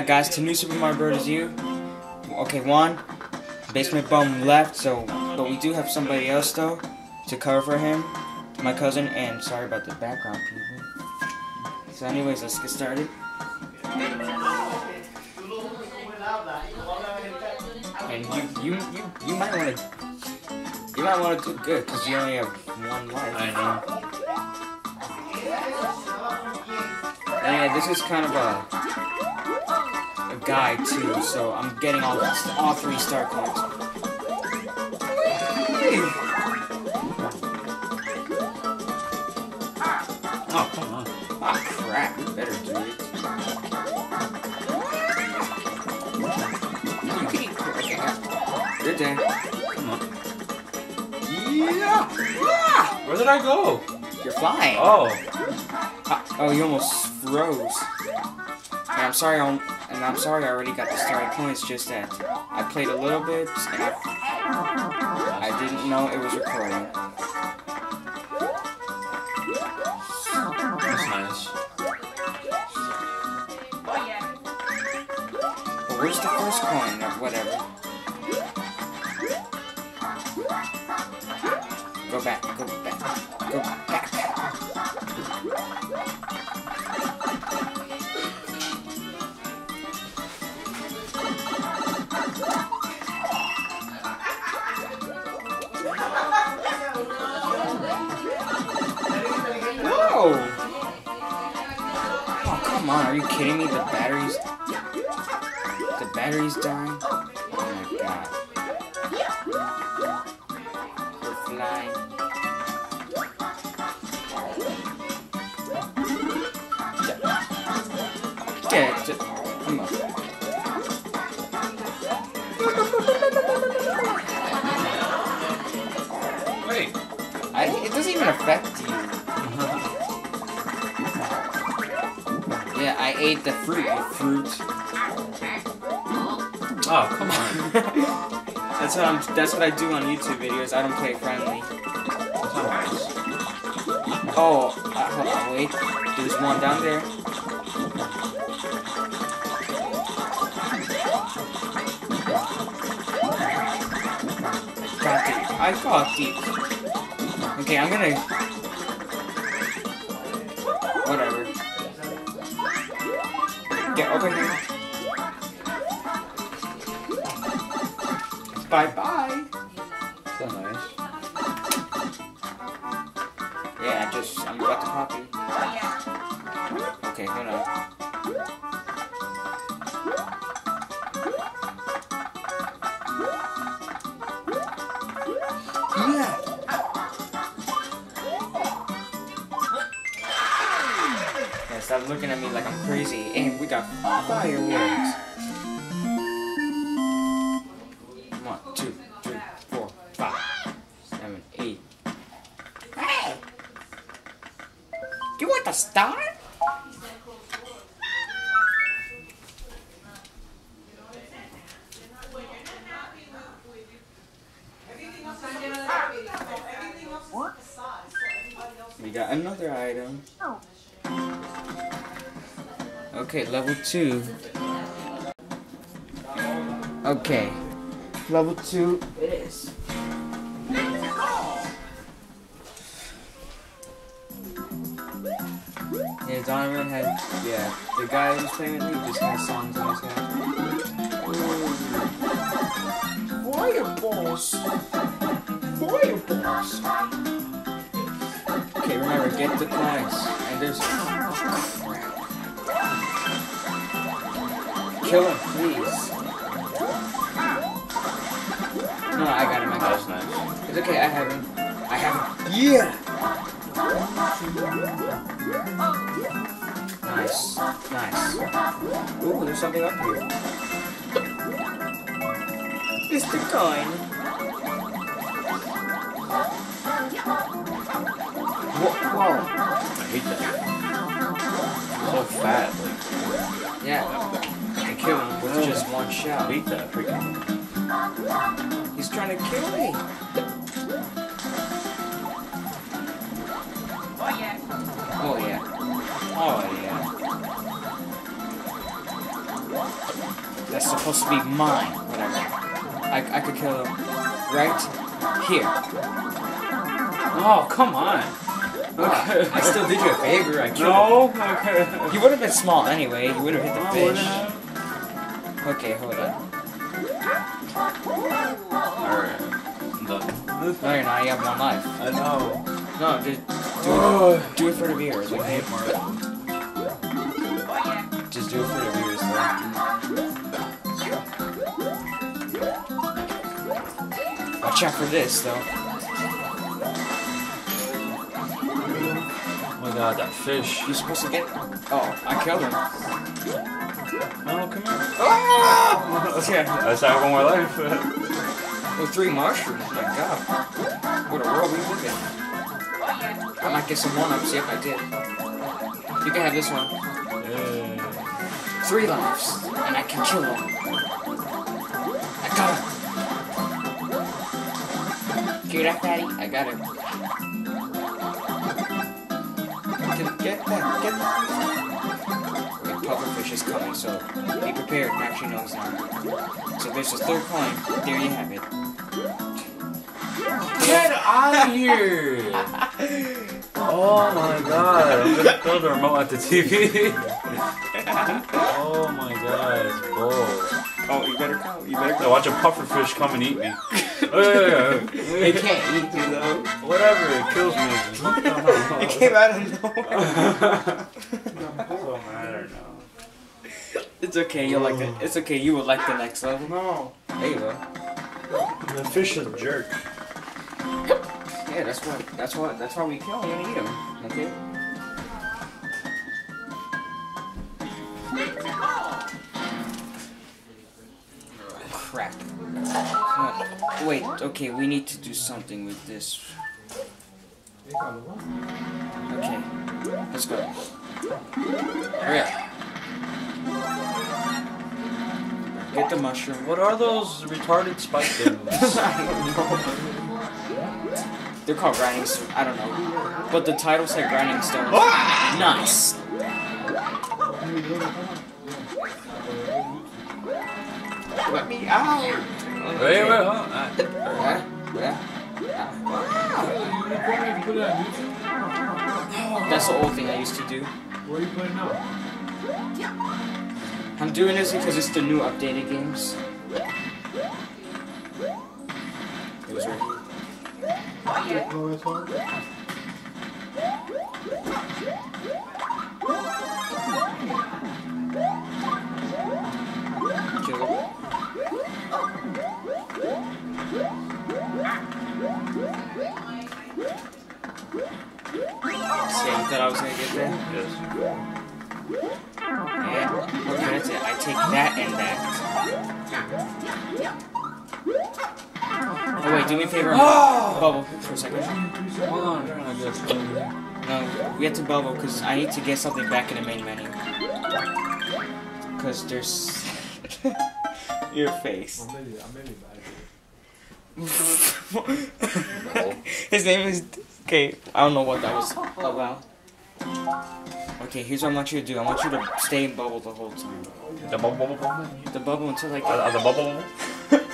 Alright guys, to New Super Mario Bros. U. Okay, one. Basement Bum left, so but we do have somebody else though to cover for him. My cousin, and sorry about the background people. So anyways, let's get started. And you you you, you might wanna you might wanna do good because you only have one life. I know. And yeah, this is kind of a a guy too, so I'm getting all all three star cards. Oh, come on. Ah crap, you better do it. You can eat okay. Good day. Come on. Yeah! Ah! Where did I go? You're flying. Oh. Ah, oh, you almost froze. I'm sorry, I'm, and I'm sorry I already got the starry points. Just that I played a little bit, and I, I didn't know it was recording. That's nice. But where's the first coin or whatever? Oh, come on, are you kidding me? The battery's... The battery's dying? Oh my god. Ate the fruit, you fruit. Oh, come on. That's what I'm. That's what I do on YouTube videos. I don't play friendly. Oh, uh, on, wait. There's one down there. Got it. I got it. Okay, I'm gonna. Get over here. Bye bye. That's not nice. Yeah, I just I'm about to pop you. Okay, hold on. Yeah. Yeah, stop looking at me like I'm crazy. Got fireworks. One, two, three, four, five, seven, eight. Hey! You want the star? Okay, level two. Okay, level two it is. Yeah, Donovan had, yeah, the guy who's playing with me just has songs on his head. Fireballs! Fireballs! Okay, remember, get the coins. And there's... Kill him, please. No, I got him, I got him. nice. It's okay, I have him. I have him. Yeah! Nice. Nice. Ooh, there's something up here. It's the coin. Whoa, whoa. I hate that. So fat. Just one shot. hate that freaking. He's trying to kill me. Oh yeah. Oh yeah. Oh yeah. That's supposed to be mine. Whatever. I, I could kill him right here. Oh, come on. Okay. Oh, I still did you a favor. I killed No. Okay. You would have been small anyway. You would have hit the fish. Okay, hold on. Alright. Done. No, you're not. You have one life. I know. No, just do it. Do it for the viewers, okay? Just do it for the viewers, though. Watch out for this, though. Oh my god, that fish. You're supposed to get. Oh, I killed him. Oh, come here. Ah! yeah. That's how I one more life. Well, three mushrooms. My God. What a world we live in. I might get some one ups. Yep, I did. You can have this one. yeah. Three lives, and I can kill him. I got him. Hear that, fatty? I got him. Get, get that, get that. Okay, pufferfish is coming, so be prepared. Actually, no, it's not. So there's a third coin. There you have it. Get out of here! oh my god, I'm gonna throw the remote at the TV. oh my god, it's bull. Oh, you better go. You better I watch a pufferfish come and eat me. Oh, yeah, yeah, It can't eat you though. Whatever, it kills me. It came out of nowhere. so mad right now. It's okay. You like it. It's okay. You will like the next level. No, There you go. the fish is a jerk. Yeah, that's what. That's what. That's why we kill him and eat him. Okay. Crap. Wait. Okay, we need to do something with this. Okay. Let's go. Hurry up. Get the mushroom. What are those retarded spike things? I don't know. They're called grinding stones. I don't know. But the title said grinding stones. Nice. Let me out. wait, wait, hold on. Uh, Yeah, yeah. You put it on YouTube? That's the old thing I used to do. Where are you putting it now? I'm doing this because it's the new updated games. See, you thought I was gonna get there? yes. Yeah. Okay, that's it. I take that and that. Oh wait, do me a favor. Oh! Bubble for a second. Hold on, I'm trying to get No, we have to bubble because I need to get something back in the main menu. Because there's your face. I'm ready, I'm ready, man. His name is. Okay, I don't know what that was about. Okay, here's what I want you to do. I want you to stay in bubble the whole time. The bubble, bubble, bubble. The bubble until I Uh, the bubble.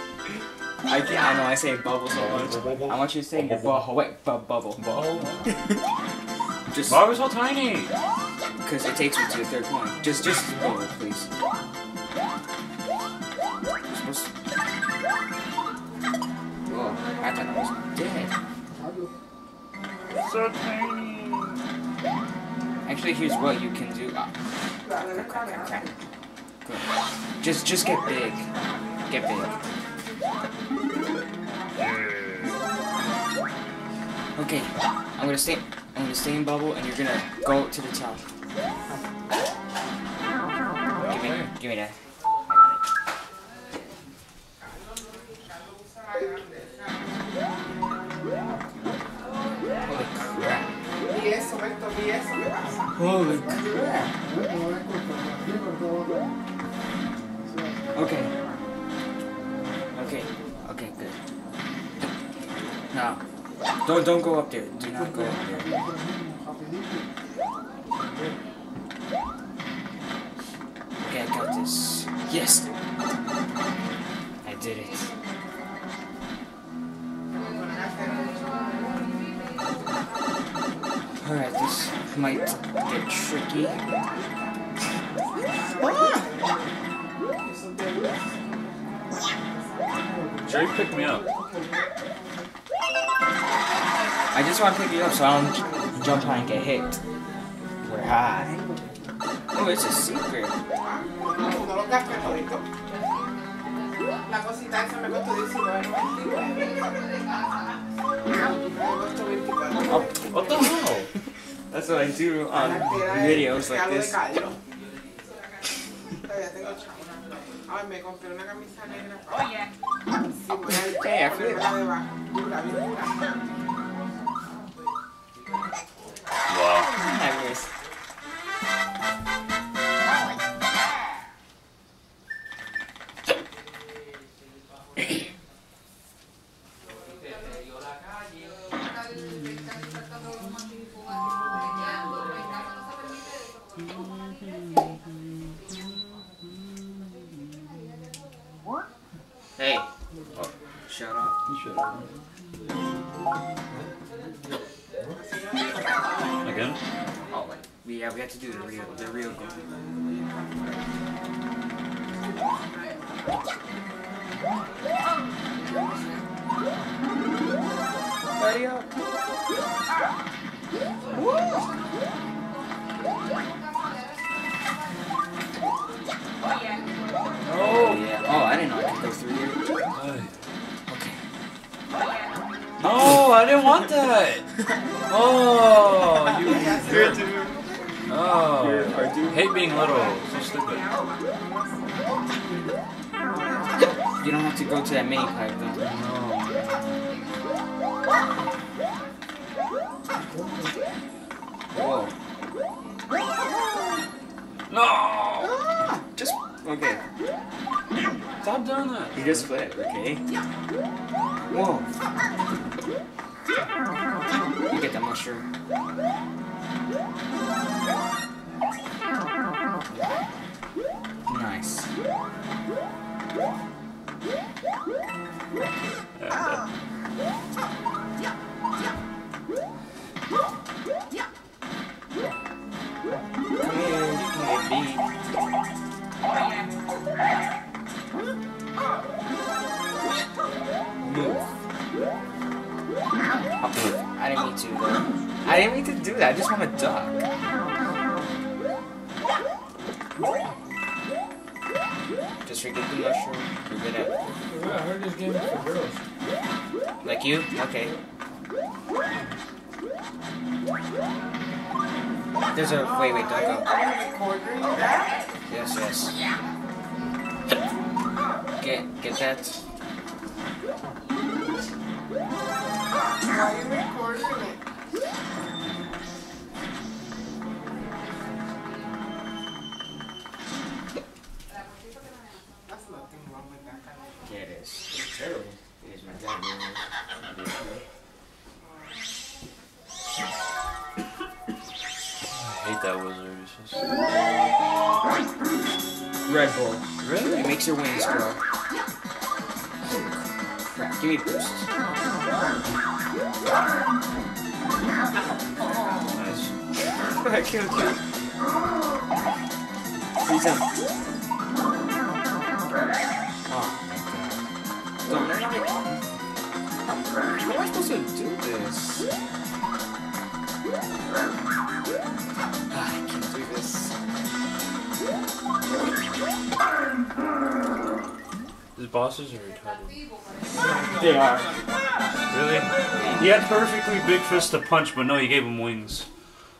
I, can't- I know I say bubble so much. I want you to stay in your bubble. Wait, bu- bubble. Bubble. Just Why we so tiny? because it takes me to the third point. Just, just bubble, please. To- Oh, I thought I was dead. So tiny. Actually, here's what you can do. Ah. Good. Just, just get big. Get big. Okay, I'm gonna stay. I'm gonna stay in bubble, and you're gonna go to the top. Give me, give me that. Holy crap! Okay. Okay. Okay, good. Now, don't don't go up there. Do not go up there. Okay, I got this. Yes. I did it. Might get tricky. Ah! Jerry picked me up. I just want to pick you up so I don't jump high and get hit. We're high. Oh, it's a secret. No lo gastes todito. La cosita esa me costó 19.99. Me costó 24. What the hell? That's what I do on La que era videos el like regalo de this. Cayo. Todavía tengo Oh, yeah. Oh, I didn't know I could go through here. Okay. Oh, no, I didn't want that. Oh, you. Here, dude. Oh, hate being little. So stupid. You don't have to go to that mini pipe though. No. Whoa. No. Just okay. Stop doing that. You just flip, okay? Whoa. You get that mushroom. Nice. Yeah, Come here, you can get beat. Move. I didn't mean to though. I didn't mean to do that. I just want to duck. Just forget the mushroom. You're good at I heard this game is for girls. Like you? Okay. There's a wait, wait, don't go. Yes, yes. Get get that. Why are you recording it? That's nothing wrong with that kind of Yeah, it is. It's terrible. It is my dad. It's. Red Bull. Really? It makes your wings grow. Crap, give me a boost. Nice. I killed you. Freeze him. Oh my god. Don't let. How am I supposed to do this? Ah, These bosses are retarded. They are. Really? He had perfectly big fists to punch, but no, he gave him wings.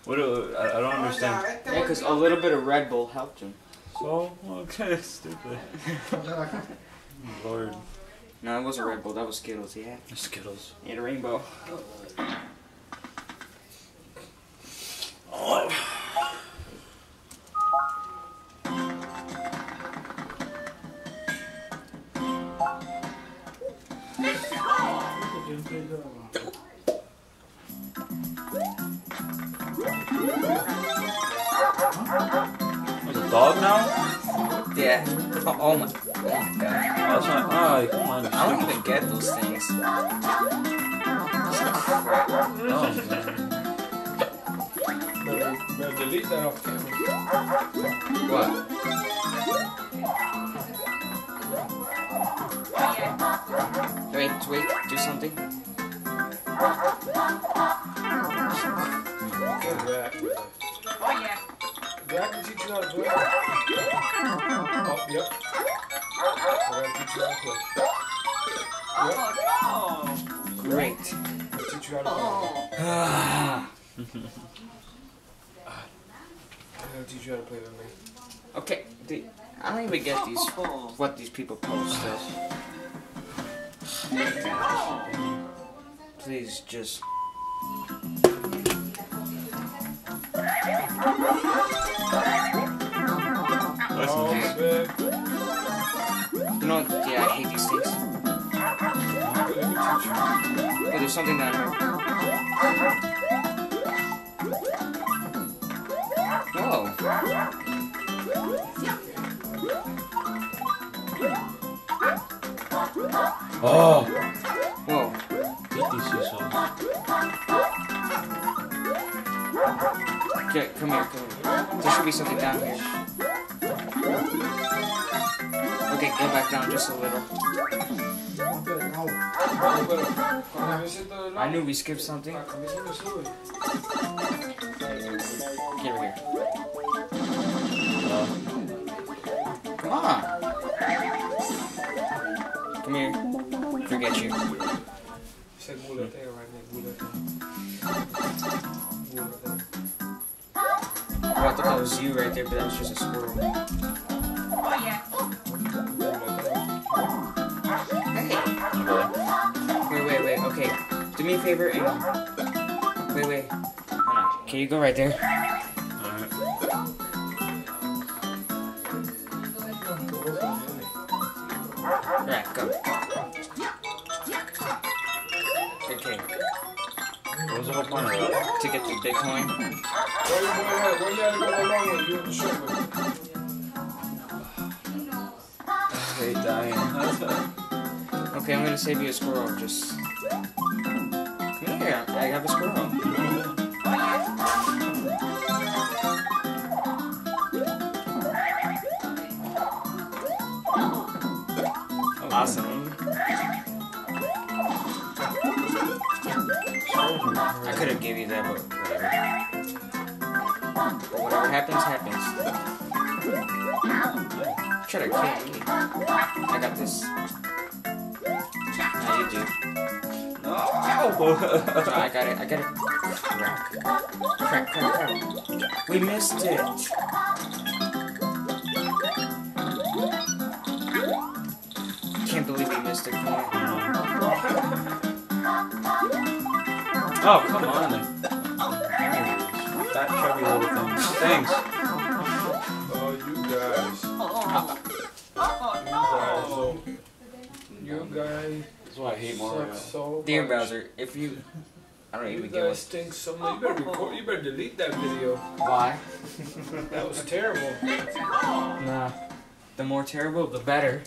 What? Do, I, I don't understand. Yeah, because a little bit of Red Bull helped him. So okay, stupid. Lord, No, it wasn't Red Bull. That was Skittles. Yeah. Skittles. He had a rainbow. Oh. There's a dog now? Yeah. Oh, oh my, oh my god. That's not. Oh, come on. I don't even get those things. Oh, man. Better, better delete that off camera. What? Wait, wait, do something. Oh, yep. Great. Teach you how to play. With me. okay, the, I don't even get these. What these people post. Please just. You know, yeah, I hate these things. But there's something that Whoa. Oh, oh. Whoa. hate these two. Okay, come here, come here. There should be something down here. Okay, go back down just a little. I knew we skipped something. Get over here. Come on. Come here. Forget you. Said muleteo right there, muleteo. Muleteo. I thought that was you right there, but that was just a squirrel. Oh, yeah. Hey. Wait, wait, wait. Okay. Do me a favor and. Wait, wait. Can you go right there? Okay. What was the whole point of that? To get the big coin. Hate dying. Okay, I'm gonna save you a squirrel. Just. Come here. I have a squirrel. Could have gave you that, but whatever. But whatever happens, happens. Try to kill me. I got this. Now you do. No, I got it. I got it. Crack. Crack, crack, crack. We missed it. Can't believe we missed it. Oh, come on. then. That chubby little thing. Thanks. Oh, you guys. You guys. You guys That's why I hate Mario. so Dear much. Bowser, if you. I don't You even get guys what. stink so much. You better record. You better delete that video. Why? That was terrible. Nah. The more terrible, the better.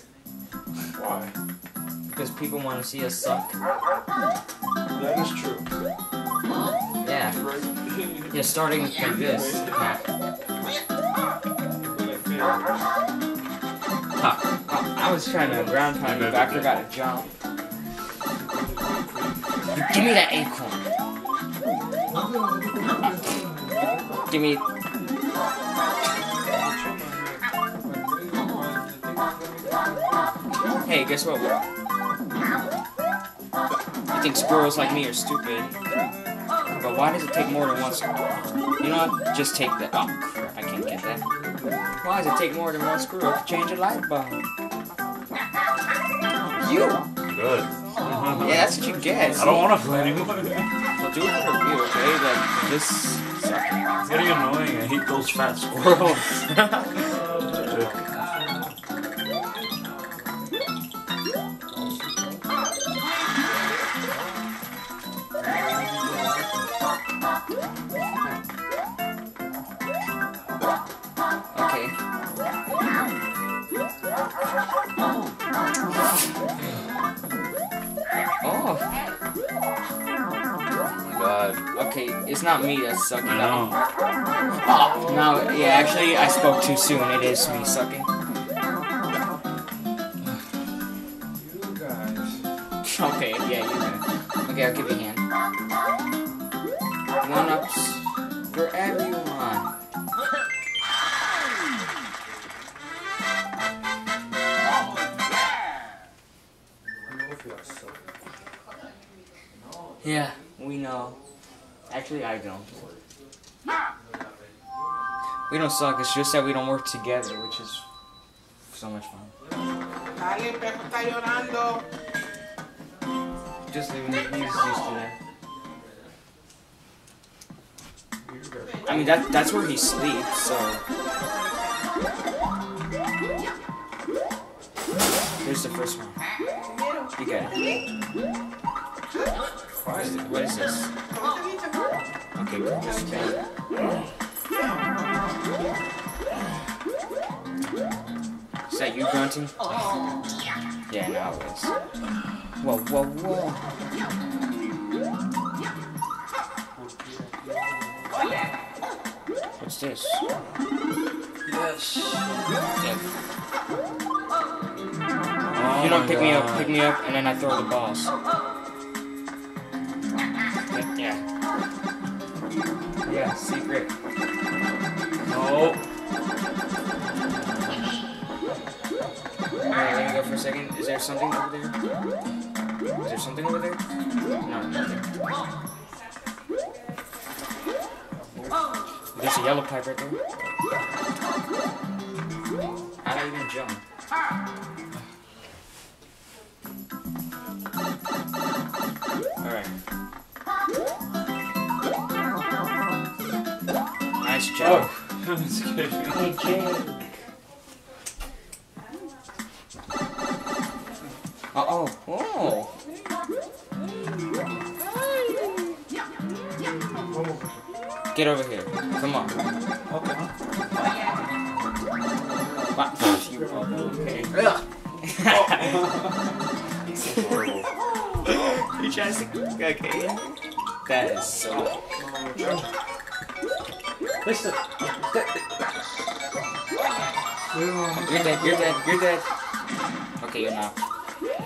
Why? Because people want to see us suck. That is true. Yeah. Yeah, starting like this. Oh, I was trying to ground you, but I forgot to jump. Give me that acorn. Give me. Hey, guess what? You think squirrels like me are stupid? But why does it take more than one screw? You know what? Just take the. Oh crap! I can't get that. Why does it take more than one screw to change a light bulb? You. Good. Yeah, that's what you get. I don't want to play anymore. Well, do it for review, okay? Like this. It's getting annoying. I hate those fat squirrels. It's not me that's sucking. I know. Oh, no, yeah, actually, I spoke too soon. It is me sucking. You guys. Okay, yeah, you can. Okay, I'll give you Actually, I don't. We don't suck. It's just that we don't work together, which is so much fun. Dale, el perro está llorando. Just leaving. He's used to that. You guys. I mean, that that's where he sleeps. So here's the first one. You got it. What is, it? What is this? Okay, we'll just spin. Is that you grunting? Oh, yeah, now it is. Whoa, whoa, whoa. What's this? Yes. Yeah. Oh You don't my pick me up, pick me up, and then I throw the balls. Yeah. Yeah, secret. No. Alright, let me go for a second. Is there something over there? Is there something over there? No, nothing. There's a yellow pipe right there. How do I even jump? Alright. Nice job. Oh, that scared me. Hey, Jake. Uh oh. Oh. Get over here. Come on. Okay. Wow. You okay. This is horrible. you trying to okay? That is so. Listen. You're dead. You're dead. You're dead. Okay, you're not. Yeah,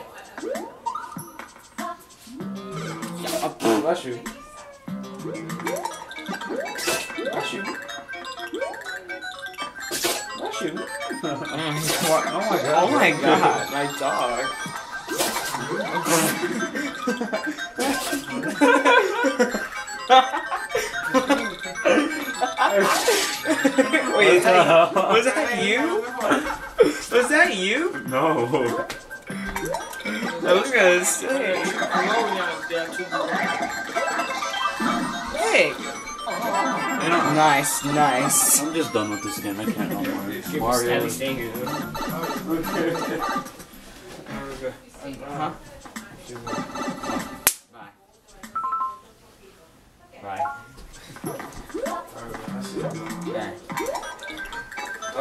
up. Bless you. Bless you. Bless you. Oh my god. Oh my god, my dog. Wait, is that, was that you? Was that you? No. I was gonna say. Hey. Nice, nice. I'm just done with this game. I can't no more. At Mario. least thank you. Huh?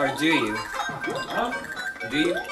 Or do you? Do you?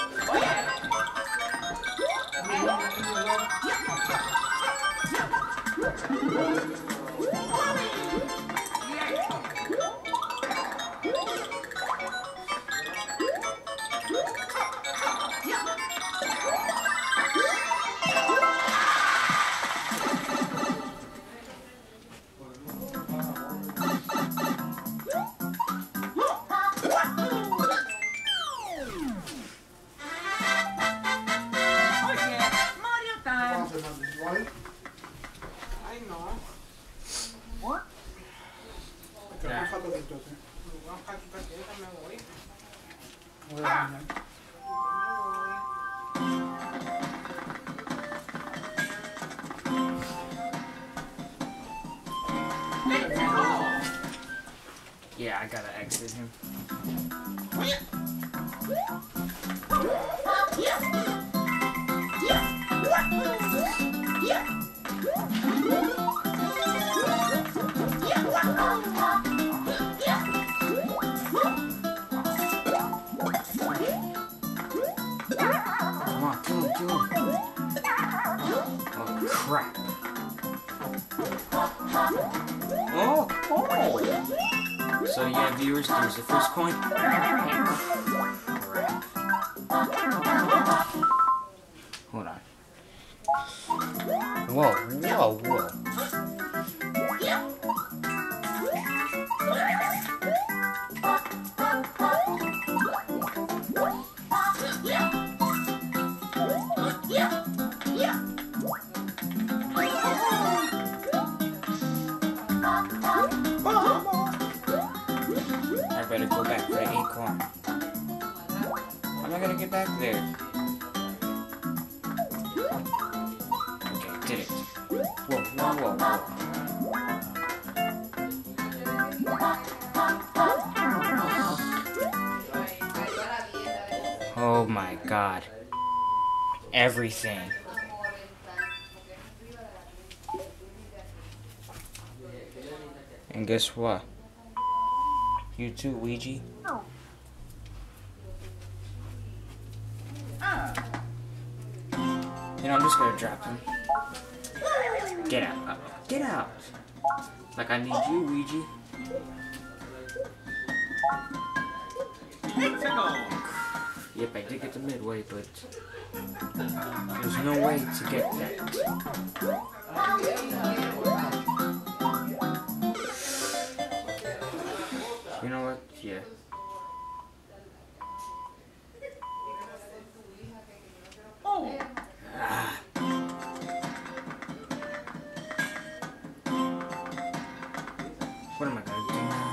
Viewers, the first coin. Too, Ouija. You know, I'm just gonna drop him. Get out. Get out. Like, I need you, Ouija. Yep, I did get the midway, but there's no way to get that. Yeah. Ah. What am I gonna do now?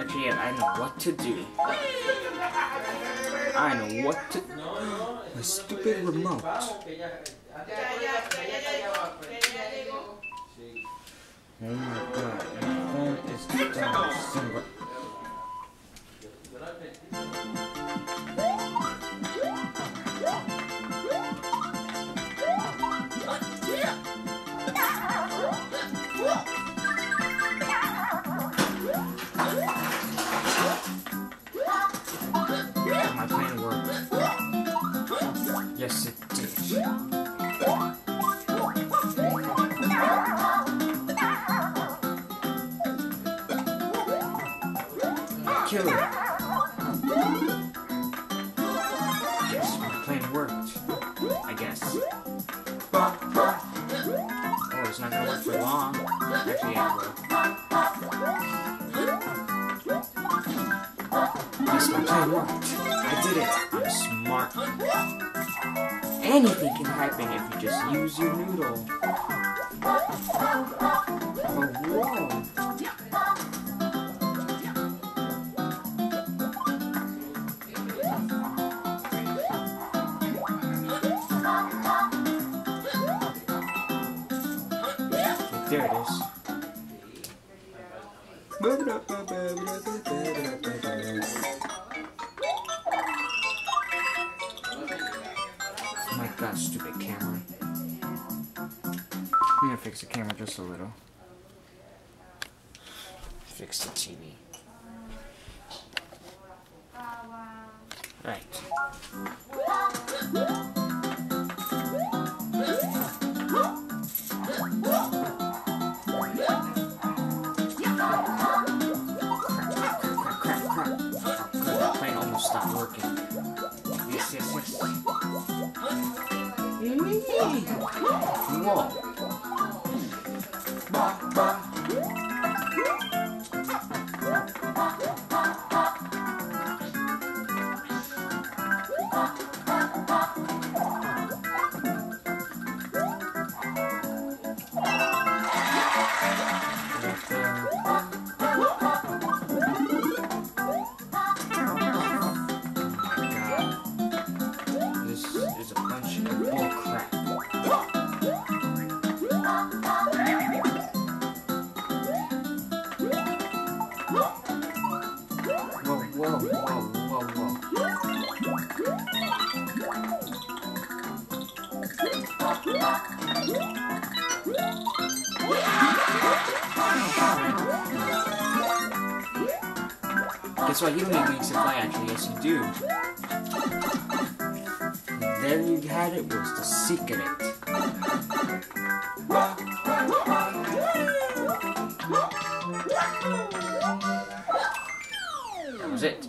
Actually, yeah, I know what to do. I know what to. do. My stupid remote. Oh my god, my Actually, yeah, my plan worked. I did it. I'm smart. Anything can happen if you just use your noodle. Oh, whoa. There it is. That's why you need to fly actually, yes you do. Then you had it was the secret. That was it.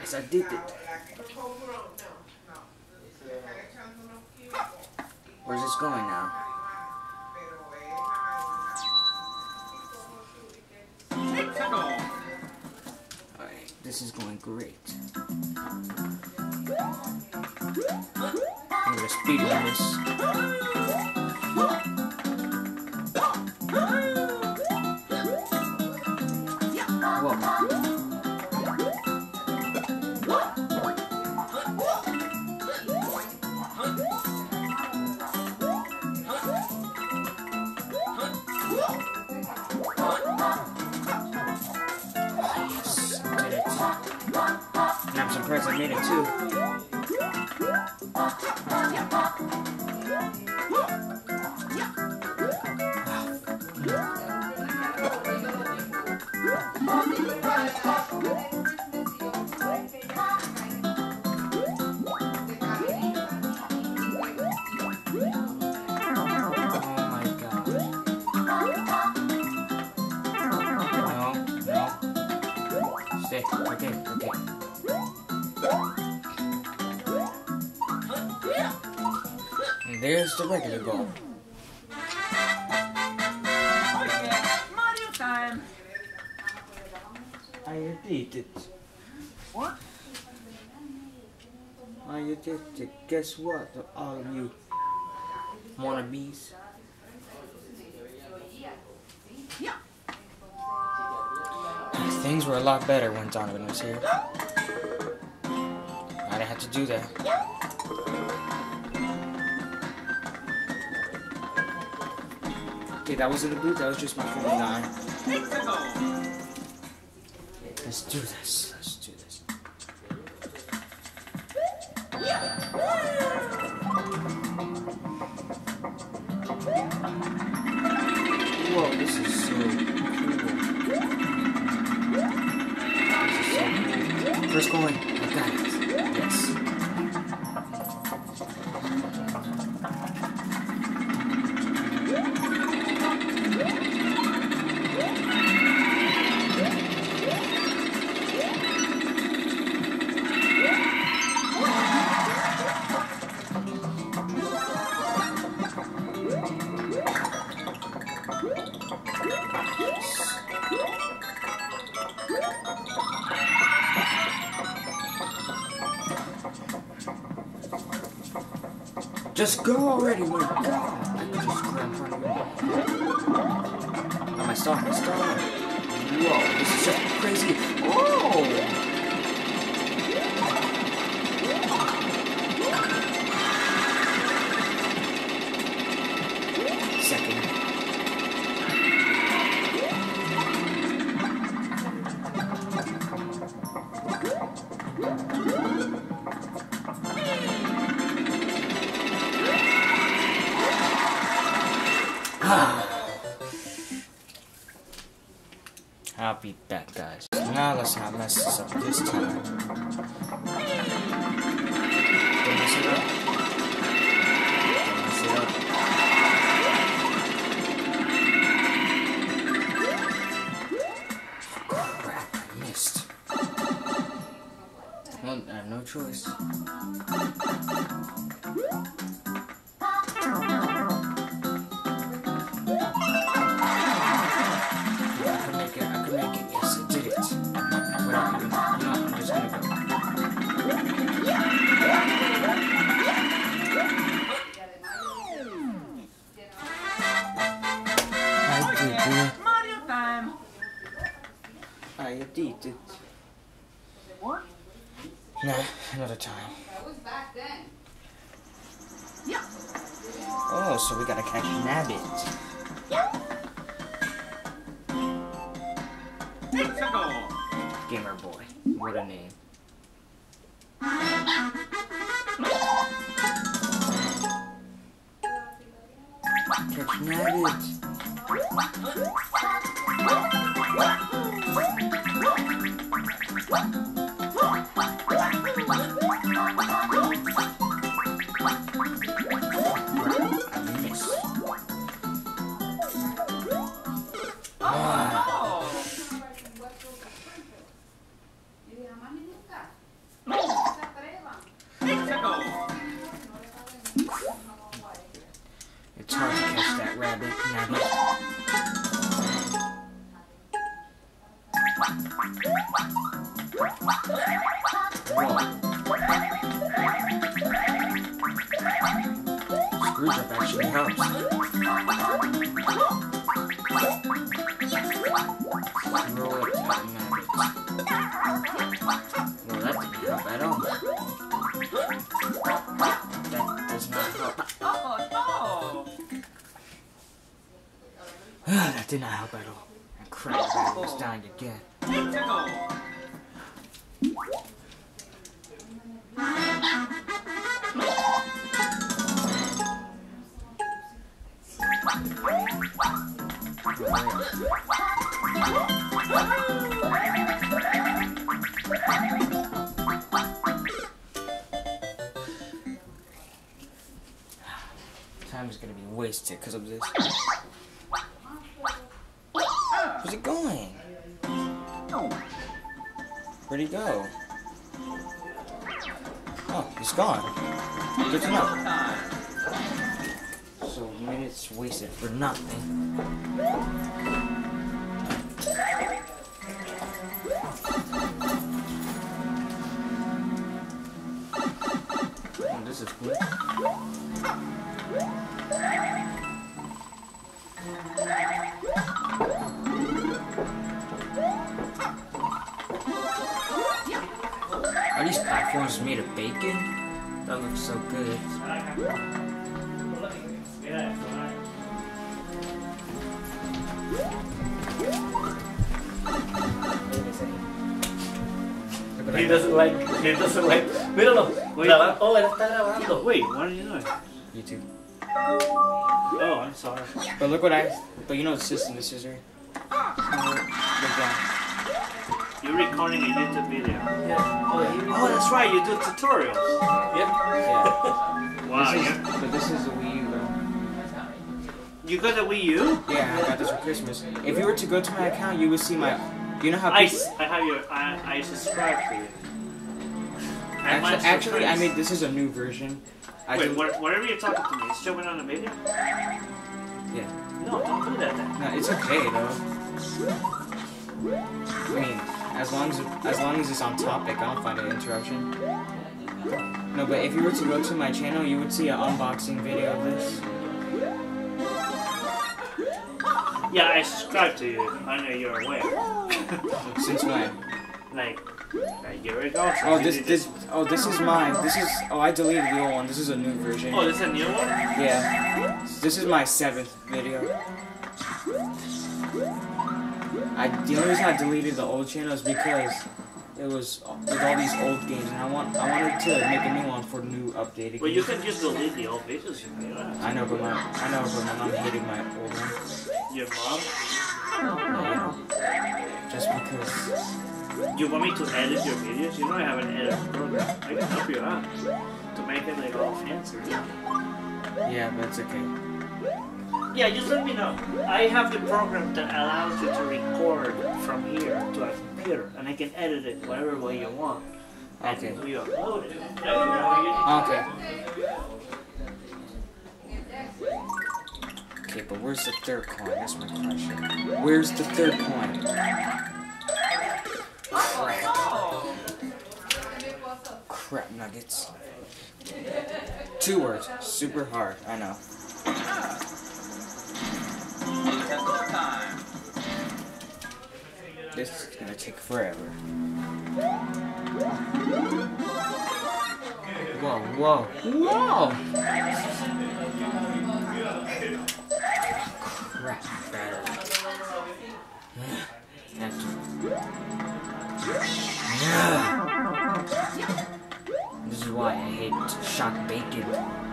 Yes, I did it. Where's this going now? No. Okay, okay. And there's the regular goal. Oh. Mario time. I did it. What? I did it. Guess what, all of you wannabes? Things were a lot better when Donovan was here. I didn't have to do that. Okay, that wasn't a boot, that was just my phone line. Let's do this. Let's do this. So Just go already, my god! I could just grab front of it. Oh, my star, my star! Whoa, this is just crazy. Oh! Where's it going? Where'd he go? Oh, he's gone. Good to know. So minutes wasted for nothing. Oh, this is cool. Platforms made of bacon? That looks so good. He doesn't like, he doesn't like, míralo, graba- oh, él está grabando. Wait, what are you doing? YouTube. Oh, I'm sorry. But look what I. But you know the system. This is right. Uh, look down. You're recording a YouTube video. Yeah. Oh, Oh, that's right. You do tutorials. Yep. Yeah. Wow. This is, you but this is the Wii U though. you got a Wii U? Yeah, I got this for Christmas. If you were to go to my account, you would see my. You know how I, I have your. I, I subscribe to you. Actually, actually, I made this is a new version. I Wait, what, whatever you're talking to me, it's showing on the video? Yeah. No, don't do that then. No, it's okay though. I mean, as long as as long as it's on topic, I don't find an interruption. No, but if you were to go to my channel, you would see an unboxing video of this. Yeah, I subscribe to you. I know you're aware. Since when? like a year ago. Oh, this this oh this is mine. This is oh I deleted the old one. This is a new version. Oh, this is a new one? Yeah. This is my seventh video. I the only reason I deleted the old channel is because it was with all these old games, and I want I wanted to make a new one for new updated. Well, you games. can just delete the old videos if you want. I know, but my I know, but my mom hated my old one. Your mom? Yeah. Just because. You want me to edit your videos? You know I have an editor program. I can help you out to make it like all fancy. Yeah, but it's okay. Yeah, just let me know. I have the program that allows you to record from here to a computer, and I can edit it whatever way you want. And Okay. we upload it. Okay. Okay, but where's the third coin? That's my question. Where's the third coin? Oh, Crap nuggets. Two words. Super hard. I know. This is gonna take forever. Whoa, whoa, whoa! Crap. That's- This is why I hate shot bacon.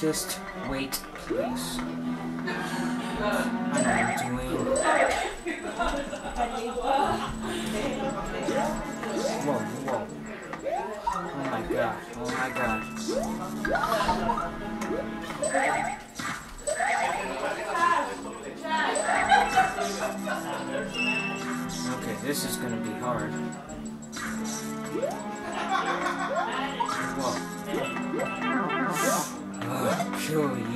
Just wait, please. I know what I'm doing. Whoa, whoa. Oh my god, oh my god. Okay, this is gonna be hard. Whoa. Ugh,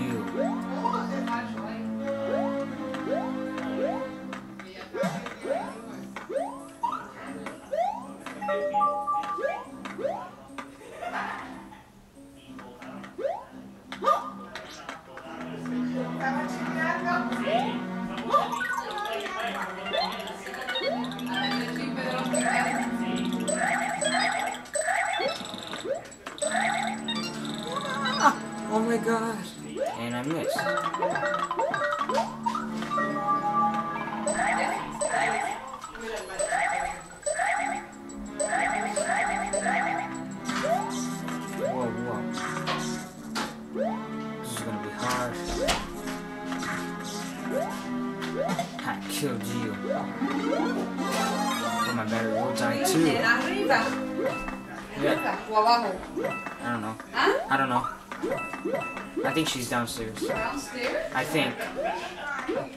she's downstairs. Downstairs. I think.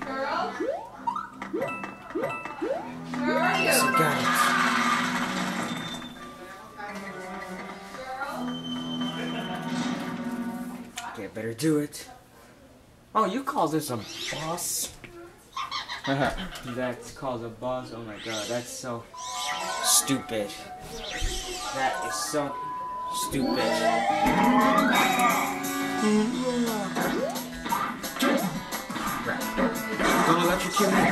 Girl. Where are you? I got it. Okay, I better do it. Oh, you call this a boss? that's called a boss? Oh my god, that's so stupid. That is so stupid. Don't electrocute me.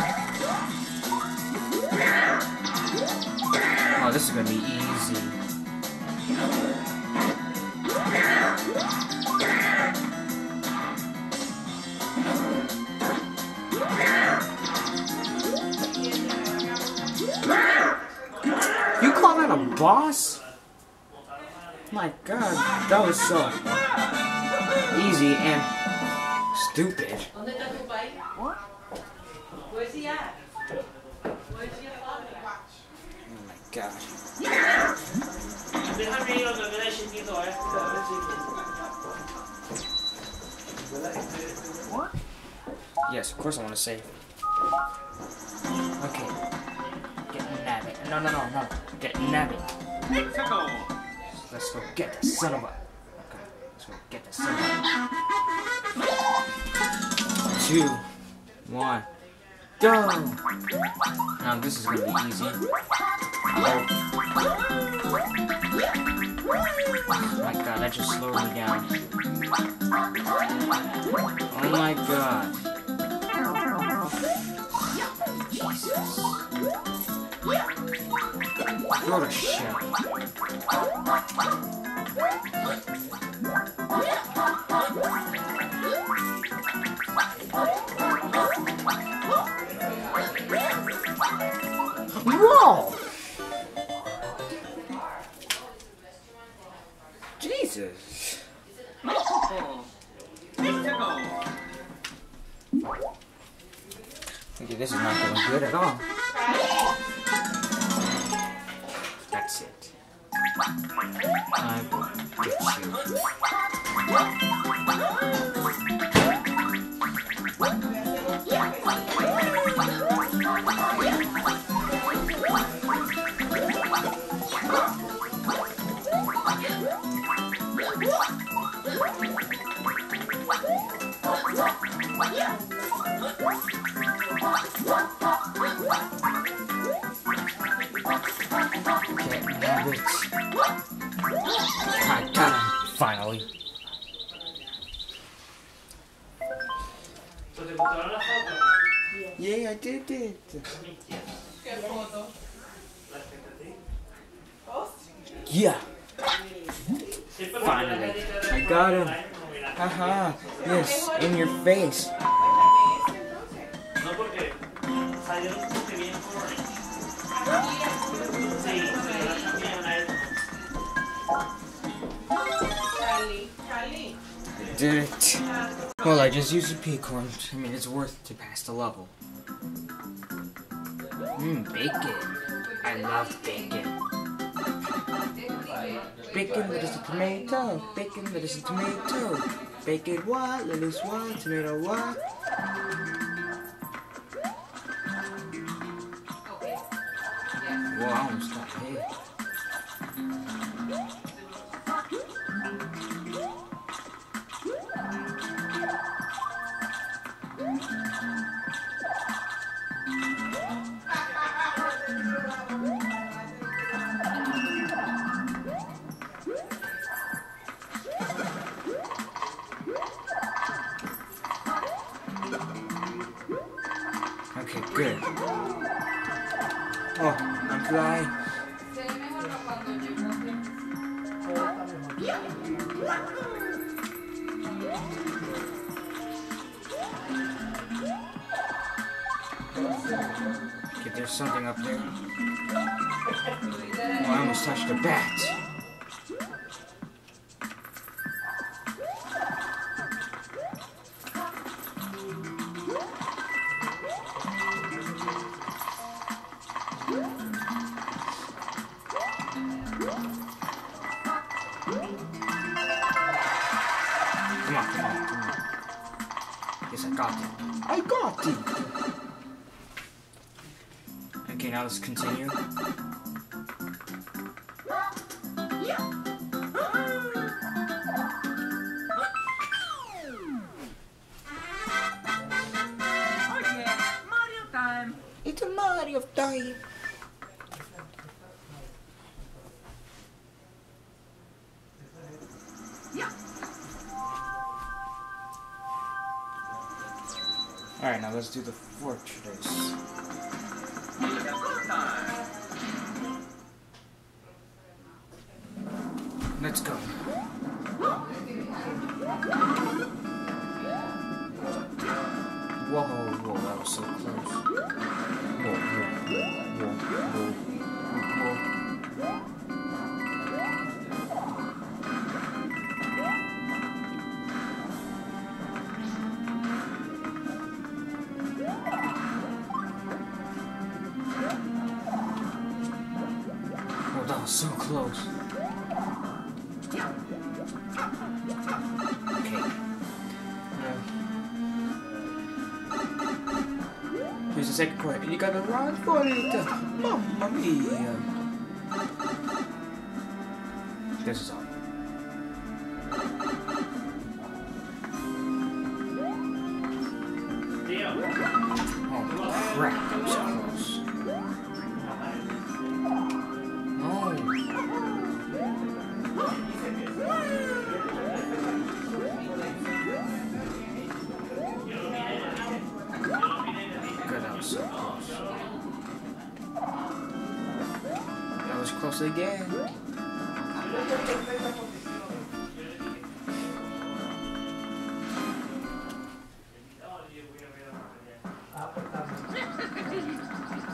Oh, this is gonna be easy. You call that a boss? My god, that was so easy and stupid. ¿Dónde está tu país? Where's he at? Where's your father? Oh my god. Déjame ir donde me da chiquito a este, a ver si- Yes, of course I want to save. Okay. Get Nabbit. No, no, no, no. Get Nabbit. Tickle. Let's go get the son of a. Let's go get a. Two, one, go! Now this is gonna be easy. Oh my god, that just slowed me down. Oh my god. Jesus. Throw the shell. Whoa! Did it. Well, I just used a P-Acorn. I mean, it's worth to pass the level. Mmm, bacon. I love bacon. Bacon, lettuce, a tomato. Bacon, lettuce, a tomato. Bacon what? Lettuce what? Tomato what? Whoa, continue. It's a Mario time. Alright, now let's do the fortress. This is all. Tío, Oh crap, that was close. No! Good, that was so close. That was close again.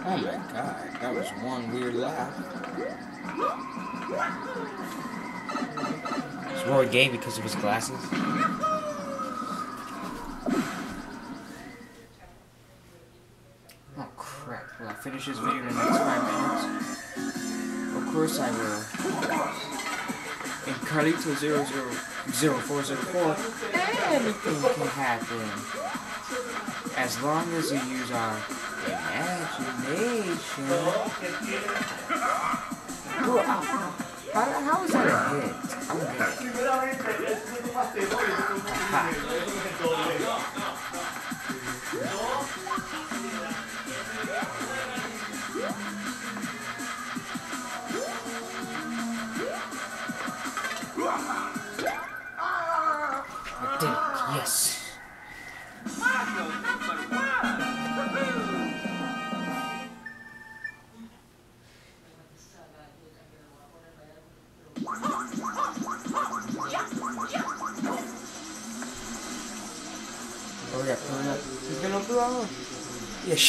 Oh my god, that was one weird laugh. It's more gay because of his glasses. 3200-0404, anything can happen. As long as you use our imagination. Ooh, uh, how, how is that a hit? I'm a hit.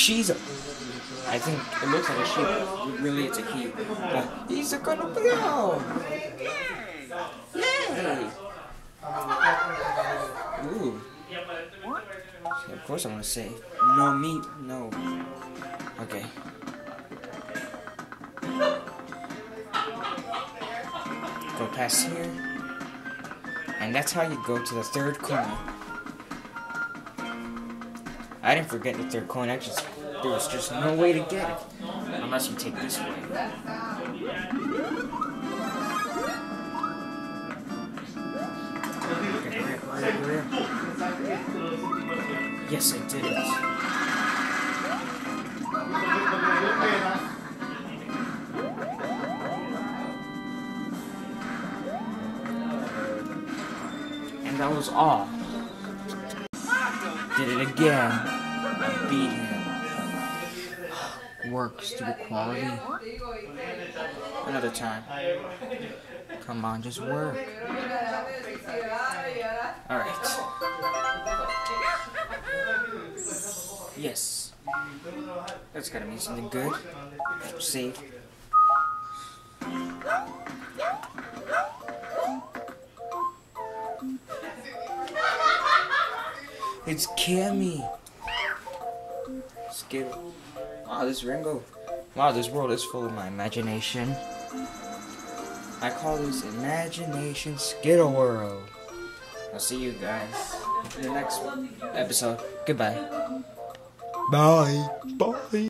She's a. I think it looks like a sheep. Really, it's a he. But he's gonna blow. Yay! Ooh. Yeah, of course I'm gonna say no meat, no. Okay. Go past here. And that's how you go to the third coin. I didn't forget the third coin, I just there was just no way to get it. Unless you take this way. Yes, I did it. And that was all. Did it again. Him. Work, stupid quality. Another time. Come on, just work. Alright. Yes. That's gotta mean something good. Save. It's Kamek. Skittle. Wow, this Ringo. Wow, this world is full of my imagination. I call this Imagination Skittle World. I'll see you guys in the next episode. Goodbye. Bye. Bye.